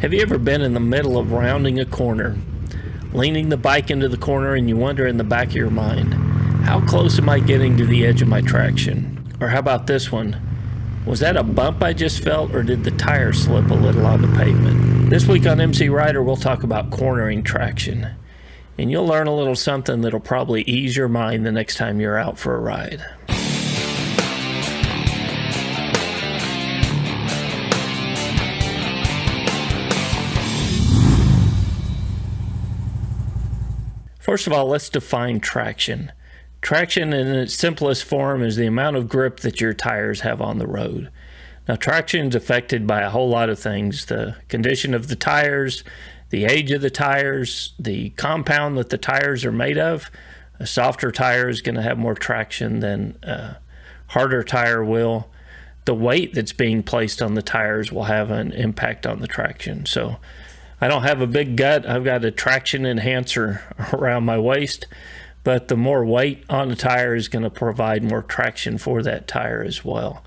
Have you ever been in the middle of rounding a corner, leaning the bike into the corner, and you wonder in the back of your mind, how close am I getting to the edge of my traction? Or how about this one? Was that a bump I just felt, or did the tire slip a little on the pavement? This week on MC Rider, we'll talk about cornering traction. And you'll learn a little something that'll probably ease your mind the next time you're out for a ride. First of all, let's define traction. Traction in its simplest form is the amount of grip that your tires have on the road. Now, traction is affected by a whole lot of things the condition of the tires, the age of the tires, the compound that the tires are made of. A softer tire is going to have more traction than a harder tire will. The weight that's being placed on the tires will have an impact on the traction. So, I don't have a big gut. I've got a traction enhancer around my waist, but the more weight on the tire is going to provide more traction for that tire as well.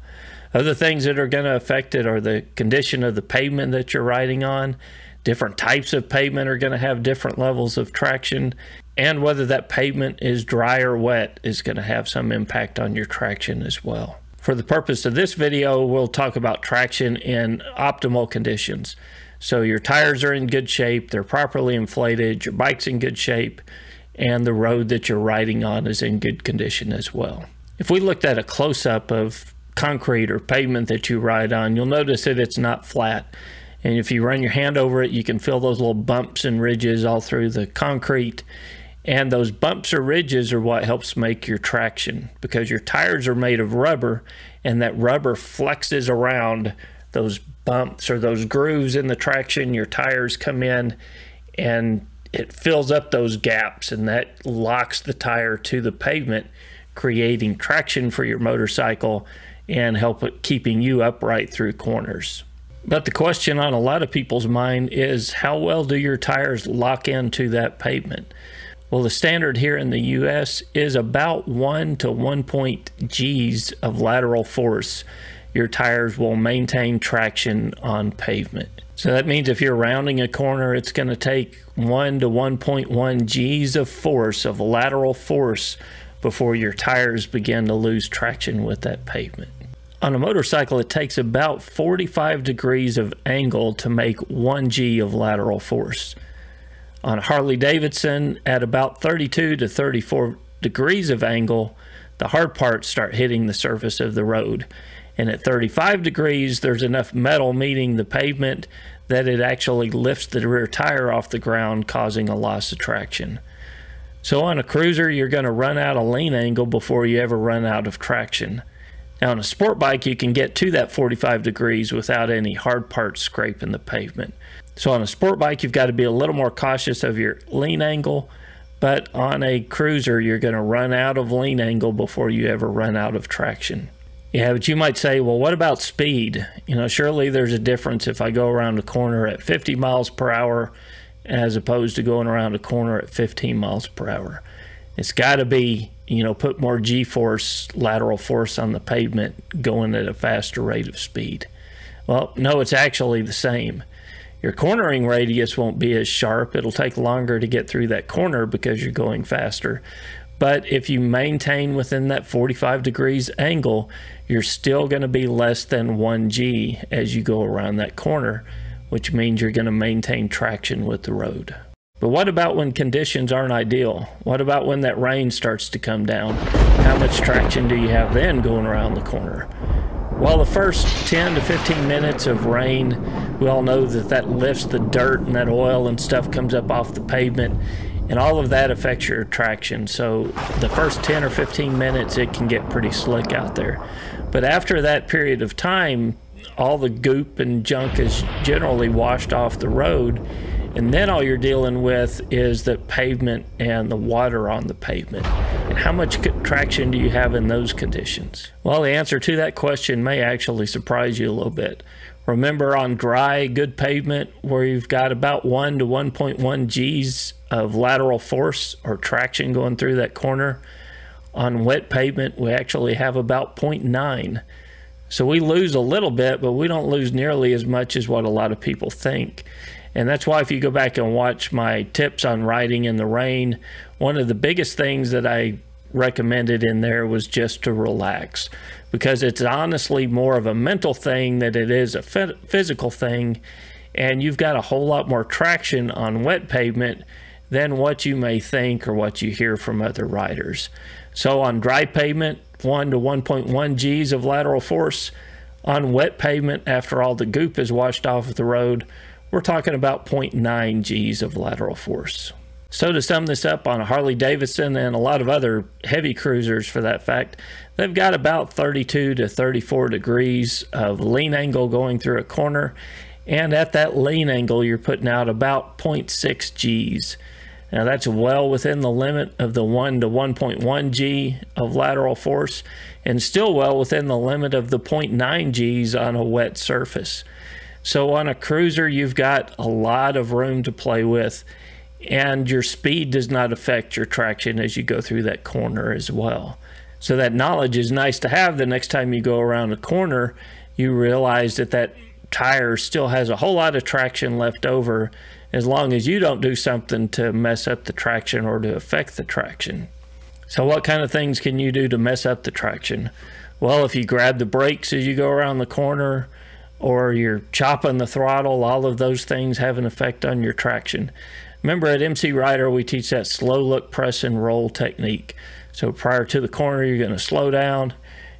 Other things that are going to affect it are the condition of the pavement that you're riding on. Different types of pavement are going to have different levels of traction, and whether that pavement is dry or wet is going to have some impact on your traction as well. For the purpose of this video, we'll talk about traction in optimal conditions. So your tires are in good shape, they're properly inflated, your bike's in good shape, and the road that you're riding on is in good condition as well. If we looked at a close-up of concrete or pavement that you ride on, you'll notice that it's not flat. And if you run your hand over it, you can feel those little bumps and ridges all through the concrete. And those bumps or ridges are what helps make your traction because your tires are made of rubber and that rubber flexes around those bumps or those grooves in the traction, your tires come in and it fills up those gaps and that locks the tire to the pavement, creating traction for your motorcycle and help it keeping you upright through corners. But the question on a lot of people's mind is how well do your tires lock into that pavement? Well, the standard here in the US is about 1 to 1 point G's of lateral force your tires will maintain traction on pavement. So that means if you're rounding a corner, it's going to take 1 to 1.1 G's of force, of lateral force, before your tires begin to lose traction with that pavement. On a motorcycle, it takes about 45 degrees of angle to make 1 G of lateral force. On a Harley Davidson, at about 32 to 34 degrees of angle, the hard parts start hitting the surface of the road and at 35 degrees, there's enough metal meeting the pavement that it actually lifts the rear tire off the ground, causing a loss of traction. So on a cruiser, you're going to run out of lean angle before you ever run out of traction. Now on a sport bike, you can get to that 45 degrees without any hard parts scraping the pavement. So on a sport bike, you've got to be a little more cautious of your lean angle, but on a cruiser, you're going to run out of lean angle before you ever run out of traction. Yeah, but you might say, well, what about speed? You know, surely there's a difference if I go around a corner at 50 miles per hour as opposed to going around a corner at 15 miles per hour. It's got to be, you know, put more G force, lateral force on the pavement going at a faster rate of speed. Well, no, it's actually the same. Your cornering radius won't be as sharp. It'll take longer to get through that corner because you're going faster. But if you maintain within that 45 degrees angle, you're still going to be less than 1G as you go around that corner, which means you're going to maintain traction with the road. But what about when conditions aren't ideal? What about when that rain starts to come down? How much traction do you have then going around the corner? Well, the first 10 to 15 minutes of rain, we all know that that lifts the dirt and that oil and stuff comes up off the pavement and all of that affects your traction. So the first 10 or 15 minutes, it can get pretty slick out there. But after that period of time, all the goop and junk is generally washed off the road. And then all you're dealing with is the pavement and the water on the pavement. And how much traction do you have in those conditions? Well, the answer to that question may actually surprise you a little bit. Remember on dry, good pavement where you've got about 1 to 1.1 G's of lateral force or traction going through that corner. On wet pavement, we actually have about 0.9. So we lose a little bit, but we don't lose nearly as much as what a lot of people think. And that's why if you go back and watch my tips on riding in the rain, one of the biggest things that I recommended in there was just to relax because it's honestly more of a mental thing than it is a physical thing. And you've got a whole lot more traction on wet pavement than what you may think or what you hear from other riders. So on dry pavement, 1 to 1.1 G's of lateral force. On wet pavement, after all the goop is washed off of the road, we're talking about 0.9 G's of lateral force. So to sum this up on a Harley Davidson and a lot of other heavy cruisers for that fact, they've got about 32 to 34 degrees of lean angle going through a corner. And at that lean angle, you're putting out about 0.6 G's. Now that's well within the limit of the 1 to 1.1 G of lateral force and still well within the limit of the 0.9 Gs on a wet surface. So on a cruiser, you've got a lot of room to play with and your speed does not affect your traction as you go through that corner as well. So that knowledge is nice to have the next time you go around a corner, you realize that that tire still has a whole lot of traction left over as long as you don't do something to mess up the traction or to affect the traction. So what kind of things can you do to mess up the traction? Well, if you grab the brakes as you go around the corner or you're chopping the throttle, all of those things have an effect on your traction. Remember at MC Rider, we teach that slow look, press, and roll technique. So prior to the corner, you're going to slow down,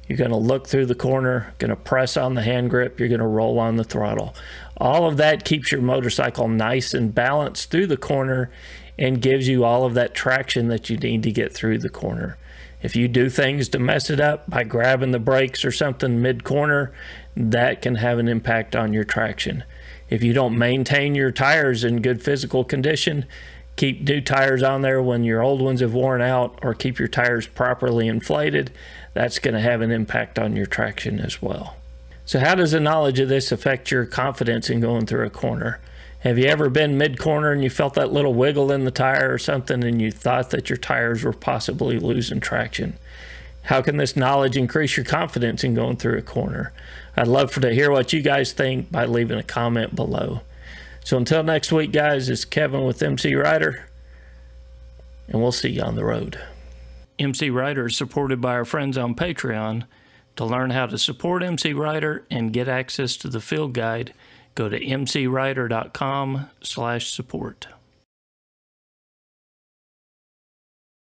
you're going to look through the corner, going to press on the hand grip, you're going to roll on the throttle. All of that keeps your motorcycle nice and balanced through the corner and gives you all of that traction that you need to get through the corner. If you do things to mess it up by grabbing the brakes or something mid corner, that can have an impact on your traction. If you don't maintain your tires in good physical condition, keep new tires on there when your old ones have worn out, or keep your tires properly inflated, that's going to have an impact on your traction as well. So, how does the knowledge of this affect your confidence in going through a corner? Have you ever been mid corner and you felt that little wiggle in the tire or something and you thought that your tires were possibly losing traction? How can this knowledge increase your confidence in going through a corner? I'd love for to hear what you guys think by leaving a comment below. So until next week, guys, it's Kevin with MC Rider, and we'll see you on the road. MC Rider is supported by our friends on Patreon. To learn how to support MC Rider and get access to the field guide, go to mcrider.com slash support.